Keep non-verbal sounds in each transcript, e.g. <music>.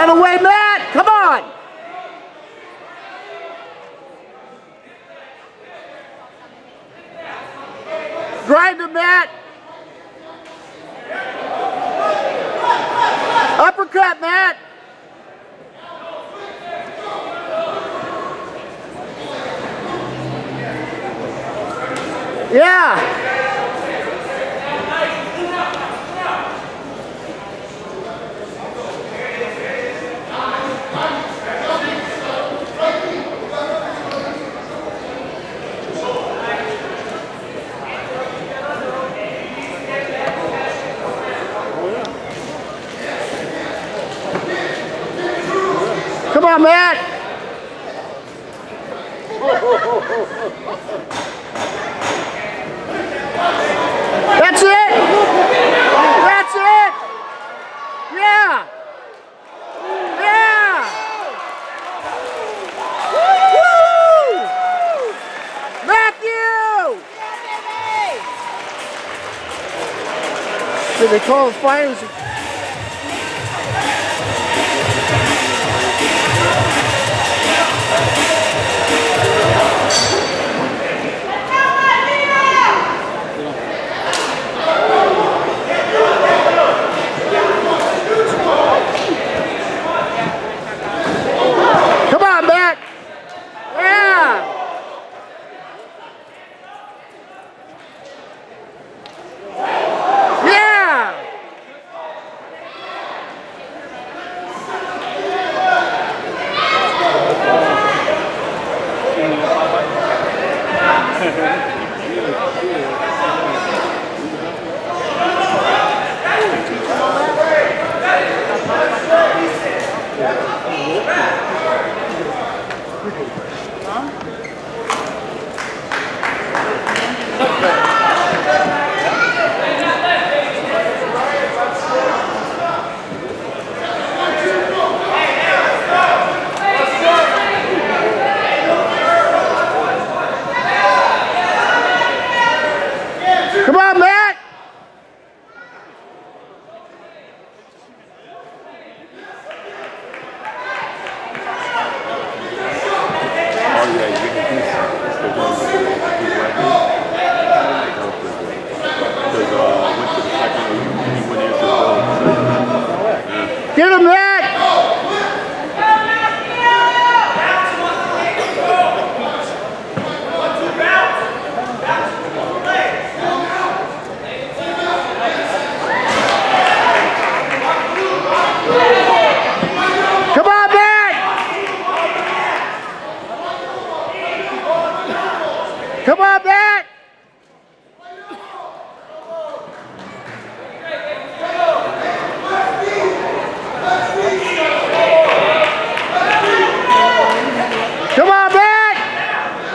Get away, Matt! Come on! Grind him, Matt! Uppercut, Matt! Yeah! Come on, Matt. That's it. That's it. Yeah. Yeah. Woo! Matthew! Did they call the fires? Yeah. <laughs>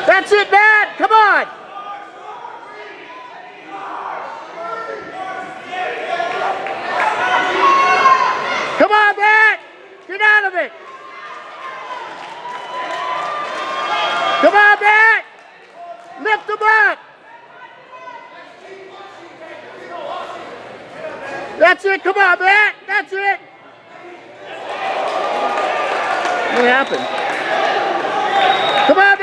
That's it, Matt. Come on. Come on, Matt. Get out of it. Come on, Matt. Lift him up. That's it. Come on, Matt. That's it. What happened? Come on,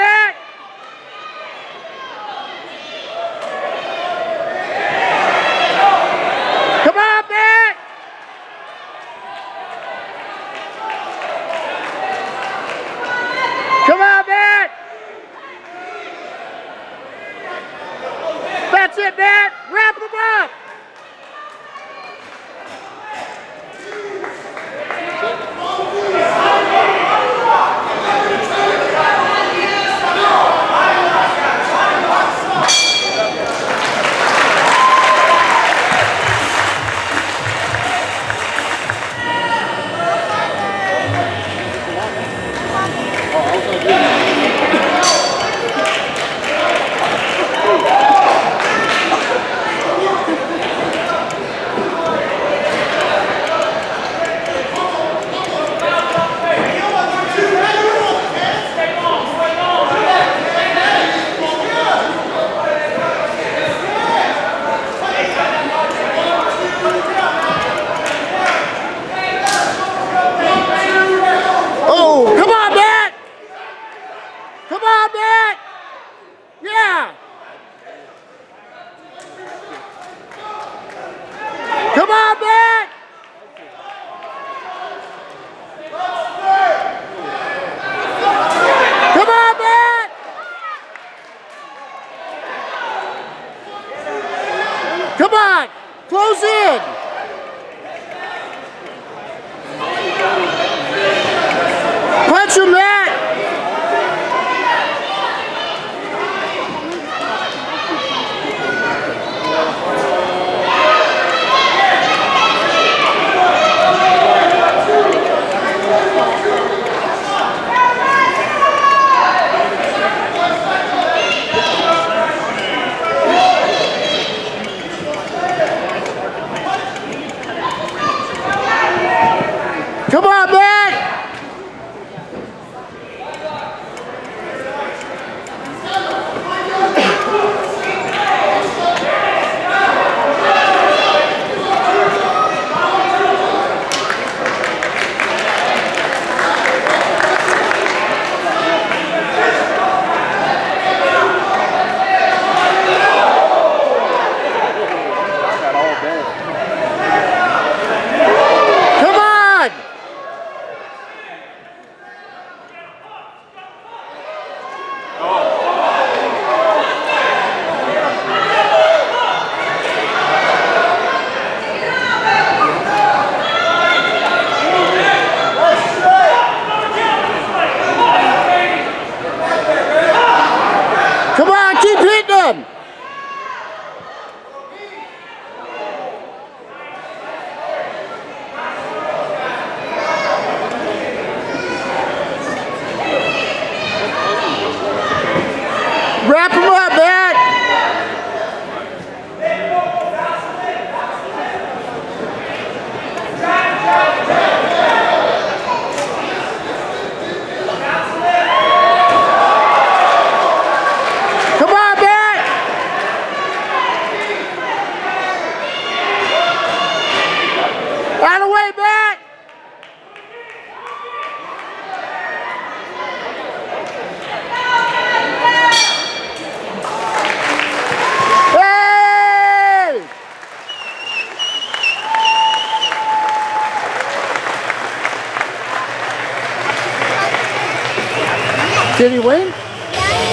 Did he win? Think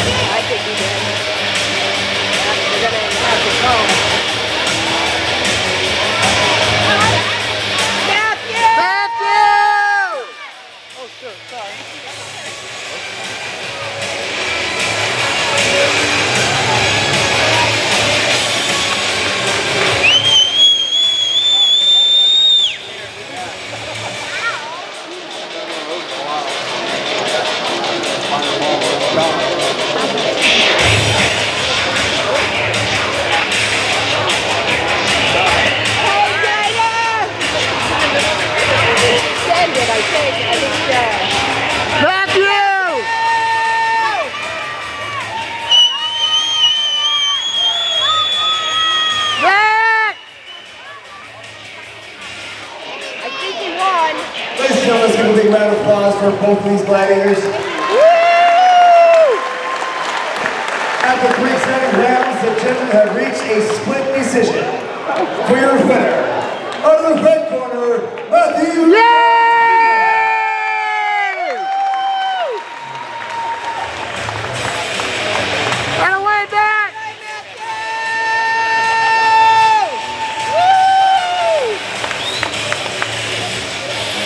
he did. Both these gladiators.